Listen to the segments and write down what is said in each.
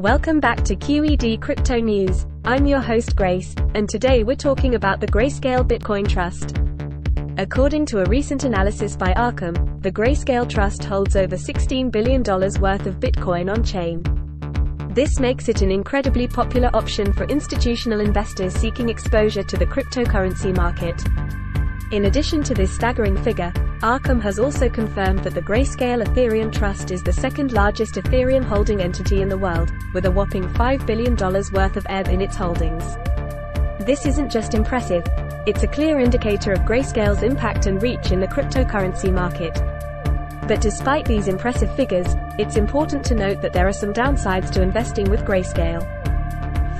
Welcome back to QED Crypto News. I'm your host Grace, and today we're talking about the Grayscale Bitcoin Trust. According to a recent analysis by Arkham, the Grayscale Trust holds over $16 billion worth of Bitcoin on chain. This makes it an incredibly popular option for institutional investors seeking exposure to the cryptocurrency market. In addition to this staggering figure, Arkham has also confirmed that the Grayscale Ethereum Trust is the second largest Ethereum holding entity in the world, with a whopping $5 billion worth of ETH in its holdings. This isn't just impressive, it's a clear indicator of Grayscale's impact and reach in the cryptocurrency market. But despite these impressive figures, it's important to note that there are some downsides to investing with Grayscale.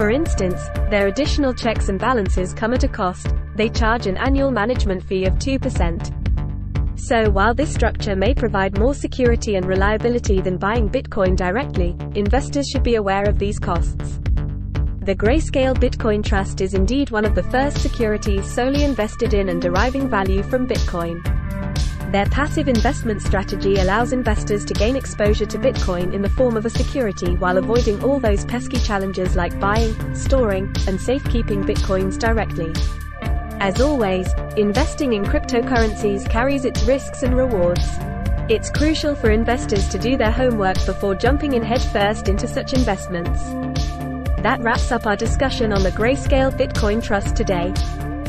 For instance, their additional checks and balances come at a cost, they charge an annual management fee of 2%. So while this structure may provide more security and reliability than buying Bitcoin directly, investors should be aware of these costs. The Grayscale Bitcoin Trust is indeed one of the first securities solely invested in and deriving value from Bitcoin. Their passive investment strategy allows investors to gain exposure to Bitcoin in the form of a security while avoiding all those pesky challenges like buying, storing, and safekeeping Bitcoins directly. As always, investing in cryptocurrencies carries its risks and rewards. It's crucial for investors to do their homework before jumping in headfirst into such investments. That wraps up our discussion on the Grayscale Bitcoin Trust today.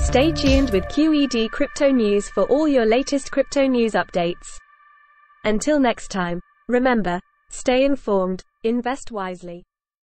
Stay tuned with QED Crypto News for all your latest crypto news updates. Until next time, remember, stay informed, invest wisely.